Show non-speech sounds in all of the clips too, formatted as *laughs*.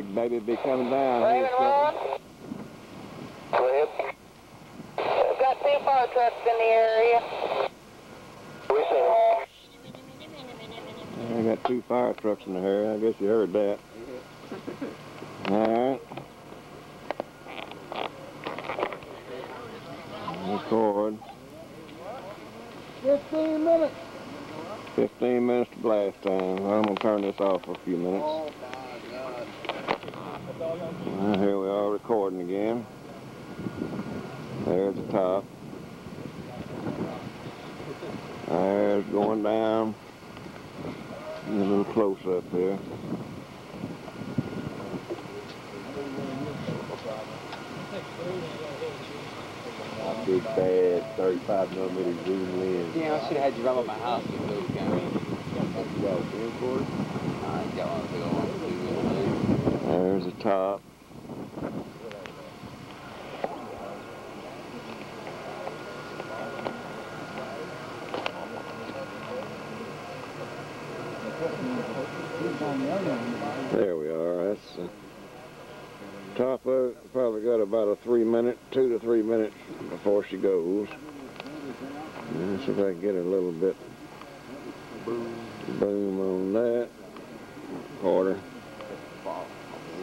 big baby be coming down here. Raven Ron? Go ahead. We've got two fire trucks in the area. We see him. I got two fire trucks in the area. I guess you heard that. *laughs* All right. Record. 15 minutes. 15 minutes to blast time. I'm going to turn this off for a few minutes. Well, here we are recording again. There's the top. There's going down. A little close up here. Big bad 35 millimeter zoom lens. Yeah, I should have had you run by my house going. Got a film cord? I got one big old one. There's the top. There we are. That's the top of it. Probably got about a three minute, two to three minutes before she goes. Let's see if I can get a little bit boom on that. Quarter.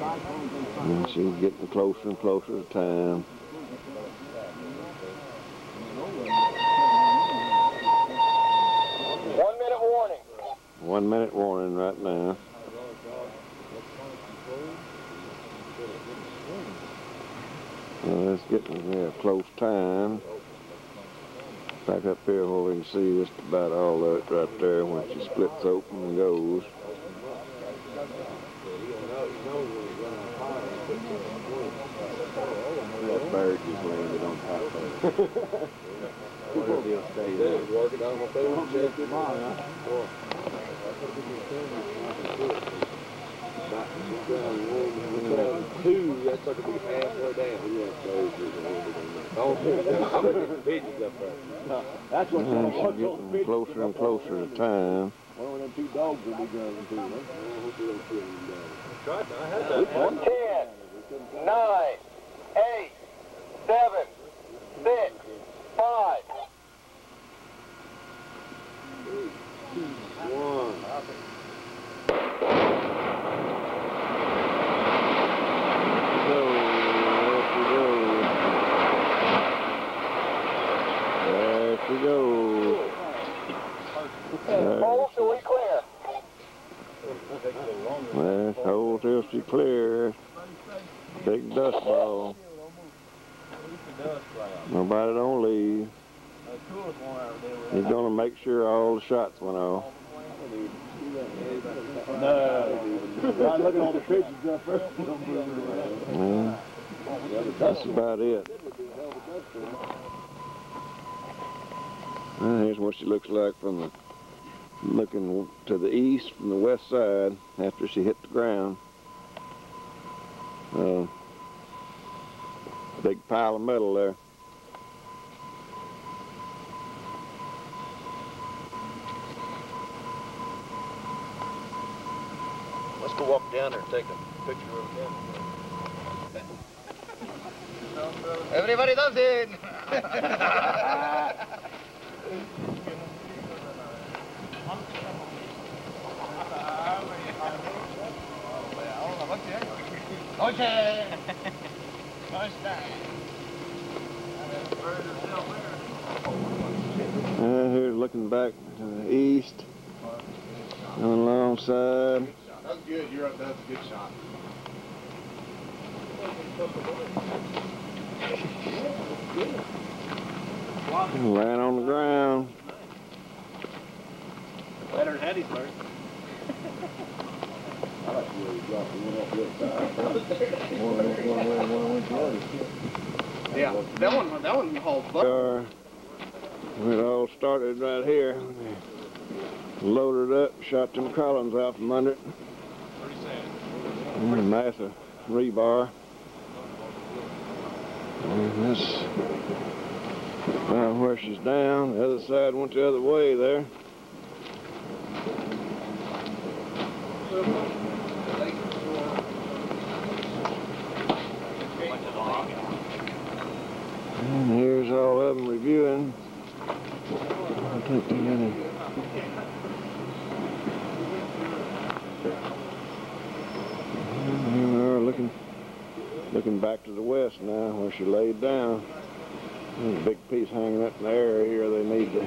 And she's getting closer and closer to time. One minute warning. One minute warning right now. Well, it's getting near close time. Back up here where we can see just about all of it right there when she splits open and goes. That bird landed on top of it. Wonder if *laughs* he'll stay there. Working on my phone. Check it out. Two, that's like a big halfway down. Yeah, those are the pigeons up there. That's what And she's getting closer and closer to time. One of them two dogs will be driving too. Ten, nine, eight, seven, six, five. One. go, there she goes. There she goes. There, Hold till we clear. There, hold till she clears. Big dust ball. Nobody don't leave. He's gonna make sure all the shots went off. No. I'm looking at the pigeons up. Yeah, that's about it. Uh, here's what she looks like from the looking to the east from the west side after she hit the ground. Uh, big pile of metal there. Let's go walk down there and take a picture of them. Everybody dancing! *laughs* Okay. *laughs* Nice Uh, here's looking back to the east on the long side. That's good. You're up. That's a good shot. Laying on the ground. Better than Eddie's bird. Yeah, that one, that one We are, it all started right here. Loaded up, shot them columns out from under it. Mm, massive rebar. And this, uh, where she's down, the other side went the other way there. And here's all of them reviewing. I think we got a And Here we are looking, looking back to the west now where she laid down. There's a big piece hanging up in the air here they need to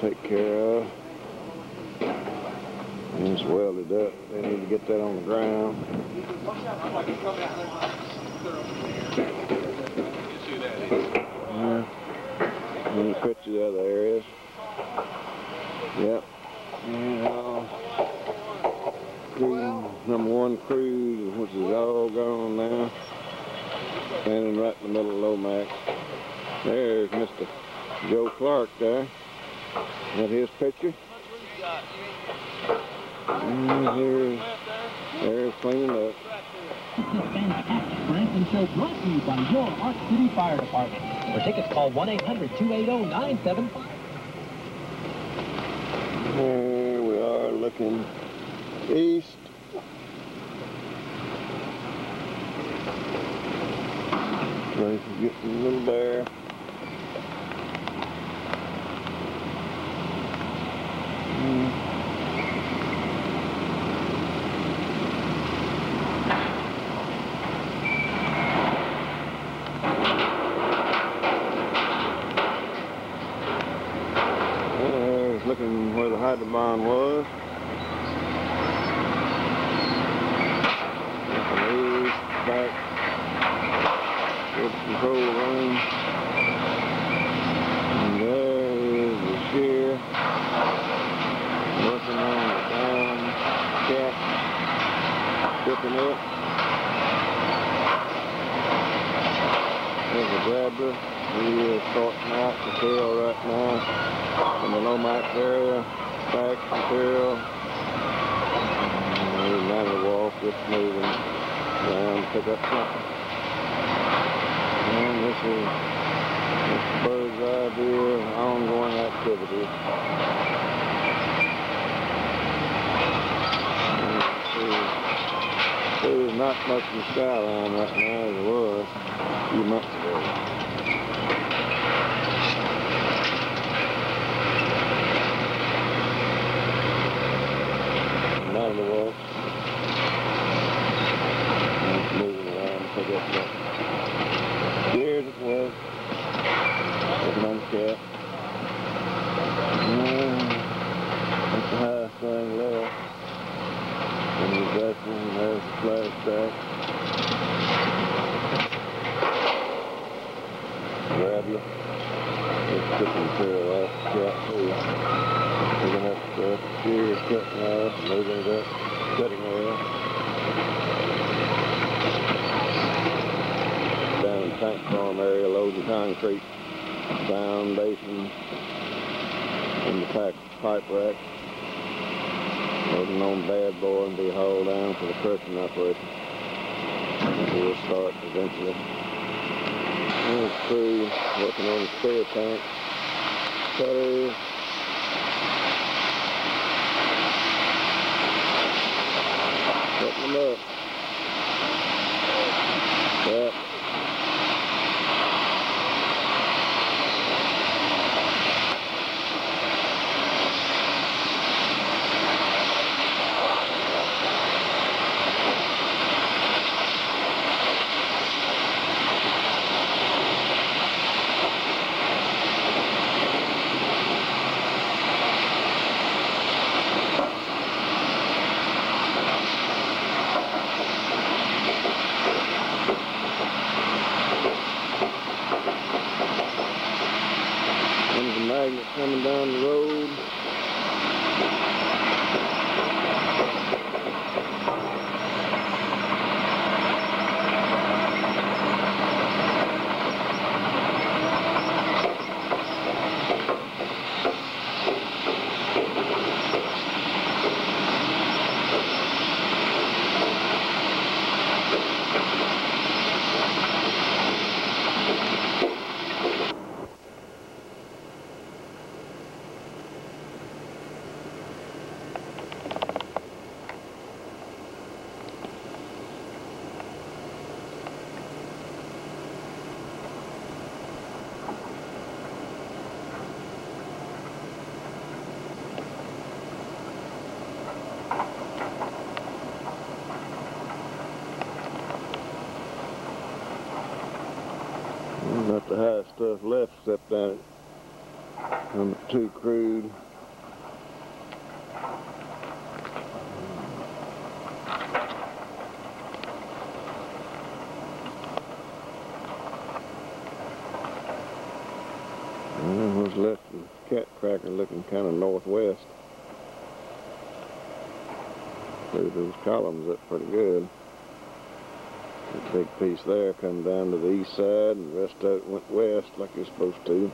take care of. And it's welded up. They need to get that on the ground. Yeah. And you the other areas. Yep. And all crew, number one cruise, which is all gone now. Standing right in the middle of Lomax. There's Mr. Joe Clark there. That his picture. Mm, and here's, there's cleaning up. *laughs* Fantastic Show brought to you by your Ark City Fire Department. For tickets, call 1-800-280-9755. There we are looking east. Place is getting a little bare. Mm. There's looking where the hydrobond was. Looking east, back with the control room. And there is the shear. Working on the down cap. Dipping it. There's a grabber. He is sorting out the tail right now in the Lomax area, back material. And there's another walk just moving to pick up something. And this is this bird's eye ongoing activity. Not much in the skyline right now as there was a few months ago. None of the. And moving it was. Yeah, that's the highest thing left. And the vessel, and there's flashback. Grab you. Just took the material off cap too. Picking up the shears, cutting off, moving it up, cutting oil. Down in the tank farm area, loading concrete, foundation, and the pack, pipe rack. Loading on bad boy and be hauled down for the crushing operation. And we'll start eventually. There's crew working on the spare tank. Cutters, Setting them up. Not the highest stuff left except down I'm too crude. And left cat cracker looking kind of northwest. See those columns up pretty good. Big piece there come down to the east side and rest of it went west like it's supposed to.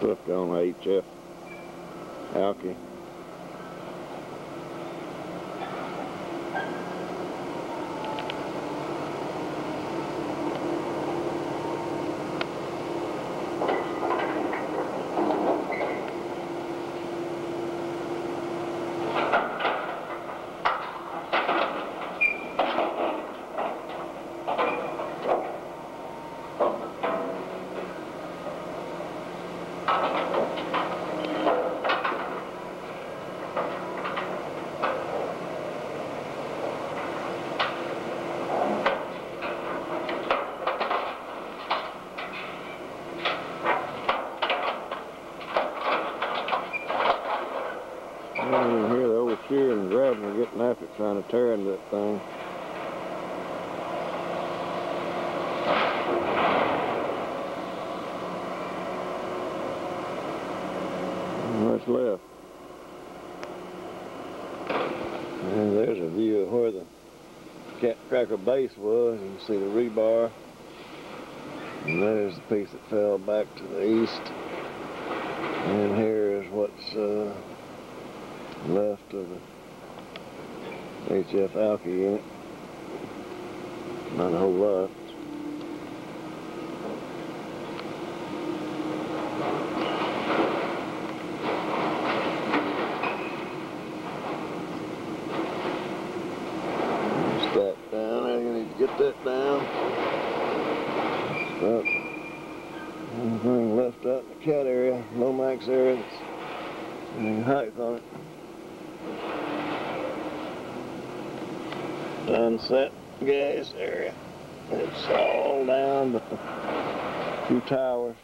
Going on HF Alky. You hear the old shearing and grabbing and getting after it, trying to tear into that thing. What's left? And there's a view where the cat cracker base was. You can see the rebar. And there's the piece that fell back to the east. And here is what's uh, left of the HF Alky unit. Not a whole lot. Stack down there, you need to get About anything left out in the cat area, low max area, that's any height on it. Sunset gas area. It's all down, but the few tile